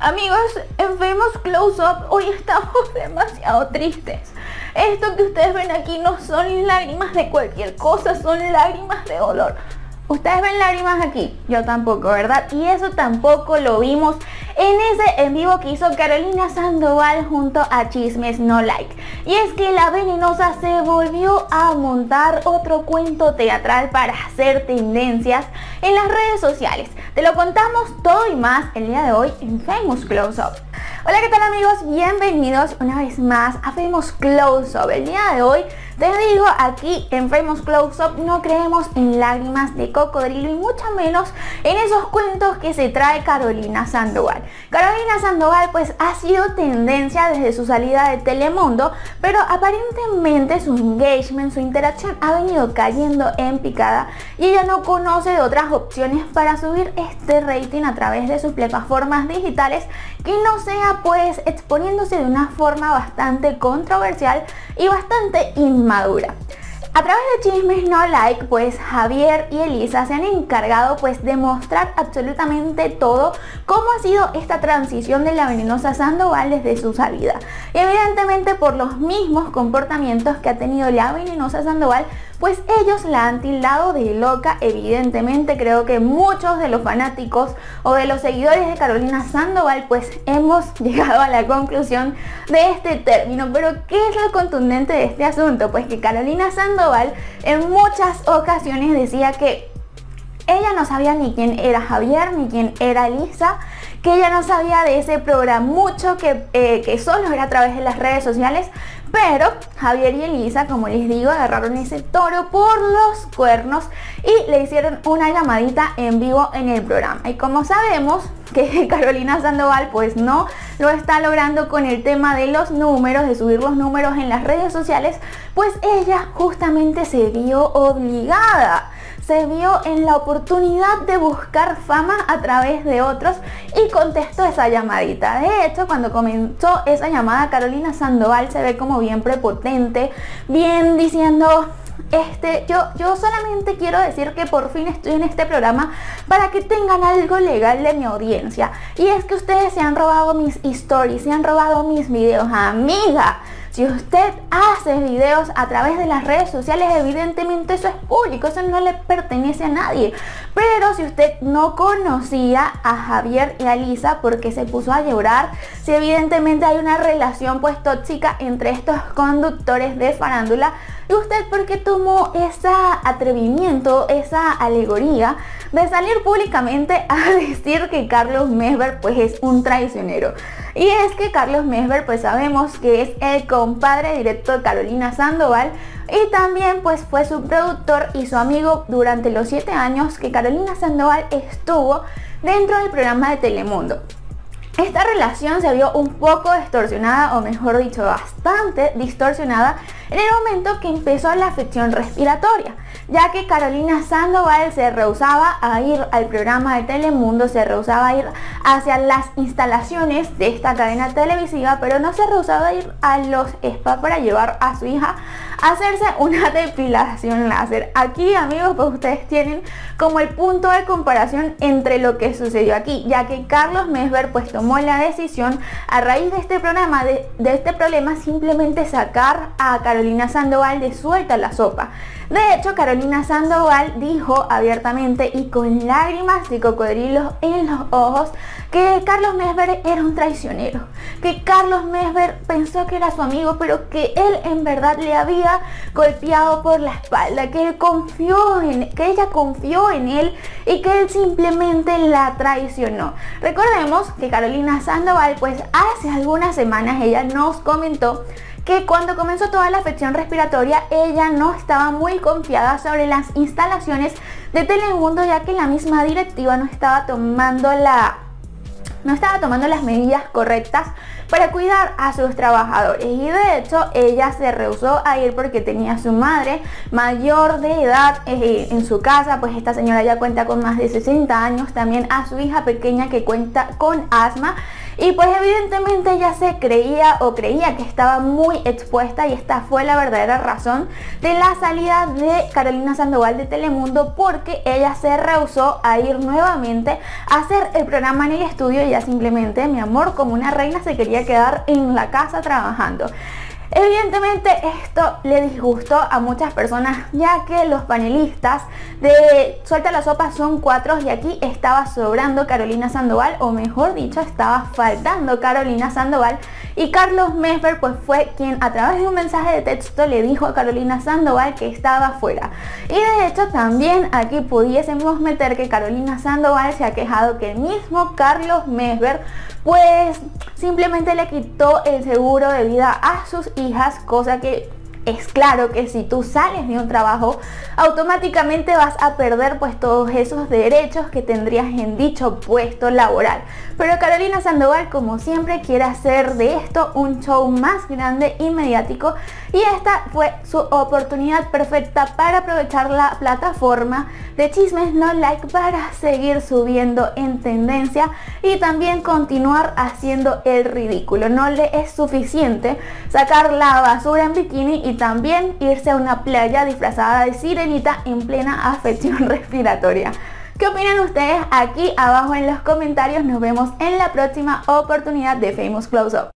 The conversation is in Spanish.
Amigos, Famous Close Up hoy estamos demasiado tristes. Esto que ustedes ven aquí no son lágrimas de cualquier cosa, son lágrimas de dolor. Ustedes ven lágrimas aquí, yo tampoco, ¿verdad? Y eso tampoco lo vimos en ese en vivo que hizo Carolina Sandoval junto a Chismes No Like. Y es que la venenosa se volvió a montar otro cuento teatral para hacer tendencias en las redes sociales. Te lo contamos todo y más el día de hoy en Famous Close Up. Hola, ¿qué tal amigos? Bienvenidos una vez más a Famous Close Up. El día de hoy te digo, aquí en Famous Close Up no creemos en lágrimas de cocodrilo y mucho menos en esos cuentos que se trae Carolina Sandoval. Carolina Sandoval pues ha sido tendencia desde su salida de Telemundo, pero aparentemente su engagement, su interacción ha venido cayendo en picada y ella no conoce de otras opciones para subir este rating a través de sus plataformas digitales que no sea pues exponiéndose de una forma bastante controversial y bastante inmediata madura. A través de Chismes No Like, pues Javier y Elisa se han encargado pues de mostrar absolutamente todo cómo ha sido esta transición de la venenosa Sandoval desde su salida. Y evidentemente por los mismos comportamientos que ha tenido la venenosa Sandoval, pues ellos la han tildado de loca. Evidentemente creo que muchos de los fanáticos o de los seguidores de Carolina Sandoval pues hemos llegado a la conclusión de este término. Pero ¿qué es lo contundente de este asunto? Pues que Carolina Sandoval en muchas ocasiones decía que ella no sabía ni quién era Javier ni quién era Elisa que ella no sabía de ese programa mucho que, eh, que solo era a través de las redes sociales pero Javier y Elisa, como les digo, agarraron ese toro por los cuernos y le hicieron una llamadita en vivo en el programa. Y como sabemos que Carolina Sandoval pues no lo está logrando con el tema de los números, de subir los números en las redes sociales, pues ella justamente se vio obligada se vio en la oportunidad de buscar fama a través de otros y contestó esa llamadita. De hecho, cuando comenzó esa llamada, Carolina Sandoval se ve como bien prepotente, bien diciendo, este, yo, yo solamente quiero decir que por fin estoy en este programa para que tengan algo legal de mi audiencia. Y es que ustedes se han robado mis stories, se han robado mis videos, amiga. Si usted hace videos a través de las redes sociales, evidentemente eso es público, eso no le pertenece a nadie. Pero si usted no conocía a Javier y a Lisa porque se puso a llorar, si evidentemente hay una relación pues tóxica entre estos conductores de farándula, ¿y usted por qué tomó ese atrevimiento, esa alegoría de salir públicamente a decir que Carlos Mesver pues es un traicionero? Y es que Carlos Mesver pues sabemos que es el compadre directo de Carolina Sandoval y también pues fue su productor y su amigo durante los 7 años que Carolina Sandoval estuvo dentro del programa de Telemundo. Esta relación se vio un poco distorsionada, o mejor dicho, bastante distorsionada en el momento que empezó la afección respiratoria, ya que Carolina Sandoval se rehusaba a ir al programa de Telemundo, se rehusaba a ir hacia las instalaciones de esta cadena televisiva, pero no se rehusaba a ir a los spa para llevar a su hija a hacerse una depilación láser. Aquí amigos, pues ustedes tienen como el punto de comparación entre lo que sucedió aquí, ya que Carlos Mesver pues tomó la decisión a raíz de este programa, de, de este problema, simplemente sacar a Carolina Carolina Sandoval de Suelta la Sopa. De hecho, Carolina Sandoval dijo abiertamente y con lágrimas de cocodrilos en los ojos que Carlos Mesver era un traicionero, que Carlos Mesver pensó que era su amigo, pero que él en verdad le había golpeado por la espalda, que él confió en, que ella confió en él y que él simplemente la traicionó. Recordemos que Carolina Sandoval, pues hace algunas semanas ella nos comentó que cuando comenzó toda la afección respiratoria ella no estaba muy confiada sobre las instalaciones de Telemundo ya que la misma directiva no estaba tomando la no estaba tomando las medidas correctas para cuidar a sus trabajadores. Y de hecho ella se rehusó a ir porque tenía a su madre mayor de edad eh, en su casa. Pues esta señora ya cuenta con más de 60 años. También a su hija pequeña que cuenta con asma Y pues evidentemente ella se creía o creía que estaba muy expuesta y esta fue la verdadera razón de la salida de Carolina Sandoval de Telemundo porque ella se rehusó a ir nuevamente a hacer el programa en el estudio y ya simplemente mi amor como una reina se quería quedar en la casa trabajando. Evidentemente esto le disgustó a muchas personas ya que los panelistas de Suelta la Sopa son cuatro y aquí estaba sobrando Carolina Sandoval o mejor dicho estaba faltando Carolina Sandoval y Carlos Mesver pues fue quien a través de un mensaje de texto le dijo a Carolina Sandoval que estaba fuera. Y de hecho también aquí pudiésemos meter que Carolina Sandoval se ha quejado que el mismo Carlos Mesver pues simplemente le quitó el seguro de vida a sus hijas, cosa que es claro que si tú sales de un trabajo, automáticamente vas a perder pues todos esos derechos que tendrías en dicho puesto laboral. Pero Carolina Sandoval, como siempre, quiere hacer de esto un show más grande y mediático y esta fue su oportunidad perfecta para aprovechar la plataforma de Chismes No Like para seguir subiendo en tendencia y también continuar haciendo el ridículo. No le es suficiente sacar la basura en bikini y también irse a una playa disfrazada de sirenita en plena afección respiratoria. ¿Qué opinan ustedes? Aquí abajo en los comentarios nos vemos en la próxima oportunidad de Famous Close Up.